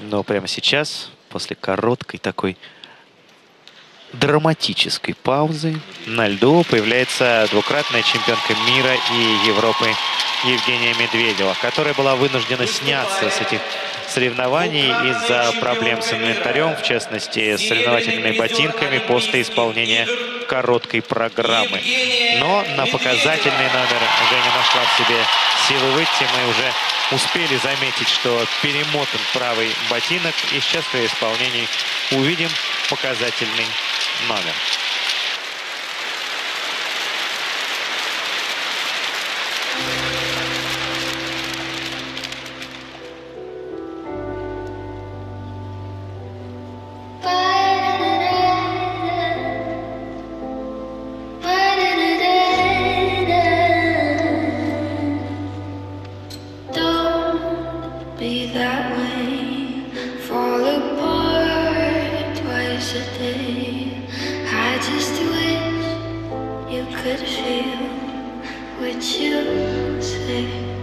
Но прямо сейчас, после короткой такой драматической паузы, на льду появляется двукратная чемпионка мира и Европы Евгения Медведева, которая была вынуждена сняться с этих соревнований из-за проблем с инвентарем, в частности, с соревновательными ботинками после исполнения короткой программы. Но на показательный номер Женя нашла в себе силы выйти. Мы уже успели заметить, что перемотан правый ботинок. И сейчас при исполнении увидим показательный номер. I just wish you could feel what you say.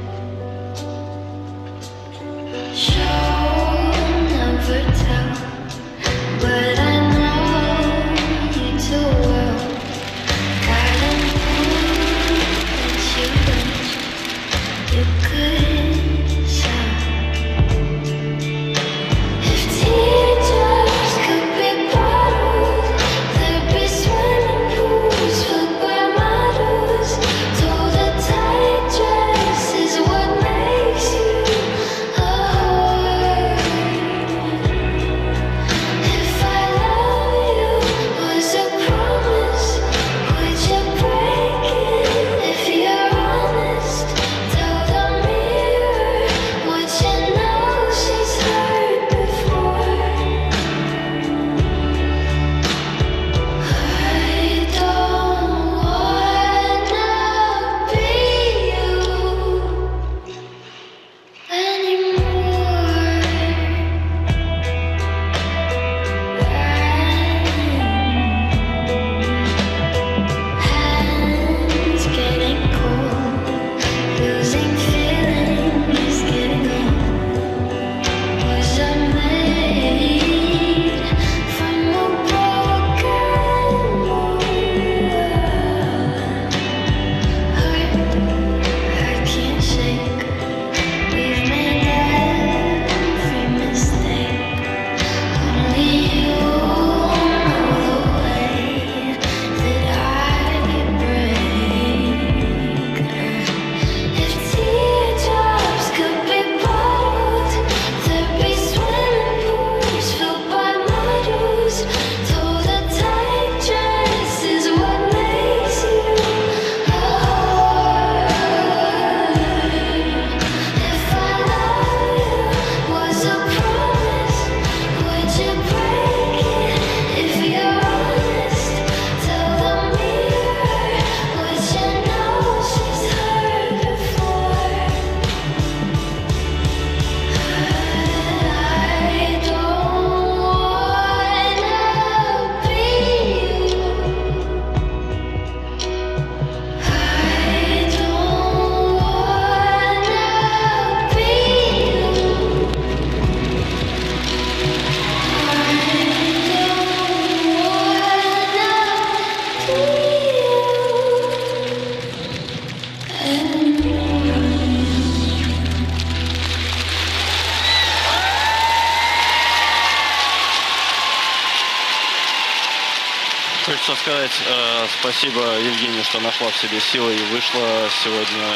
Спасибо Евгению, что нашла в себе силы и вышла сегодня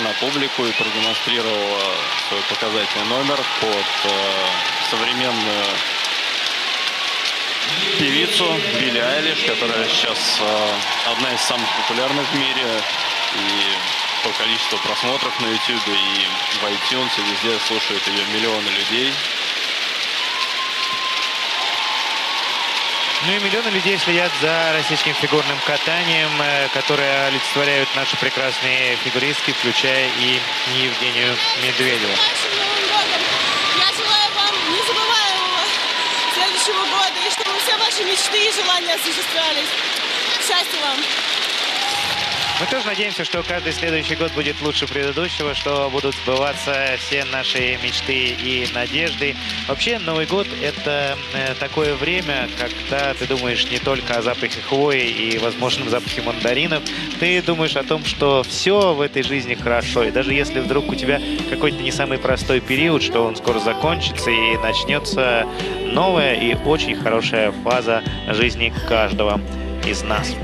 на публику и продемонстрировала свой показательный номер под э, современную певицу Билли Айлиш, которая сейчас э, одна из самых популярных в мире. И по количеству просмотров на YouTube и в iTunes, и везде слушают ее миллионы людей. Ну и миллионы людей следят за российским фигурным катанием, э, которые олицетворяют наши прекрасные фигуристки, включая и Евгению Медведеву. Я желаю вам незабываемого следующего года, и чтобы все ваши мечты и желания осуществлялись. Счастья вам! Мы тоже надеемся, что каждый следующий год будет лучше предыдущего, что будут сбываться все наши мечты и надежды. Вообще, Новый год – это э, такое время, когда ты думаешь не только о запахе хвои и возможном запахе мандаринов, ты думаешь о том, что все в этой жизни хорошо. И даже если вдруг у тебя какой-то не самый простой период, что он скоро закончится и начнется новая и очень хорошая фаза жизни каждого из нас.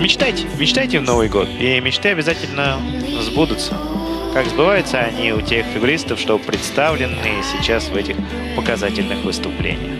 Мечтайте, мечтайте в Новый год, и мечты обязательно сбудутся. Как сбываются они у тех фигуристов, что представлены сейчас в этих показательных выступлениях.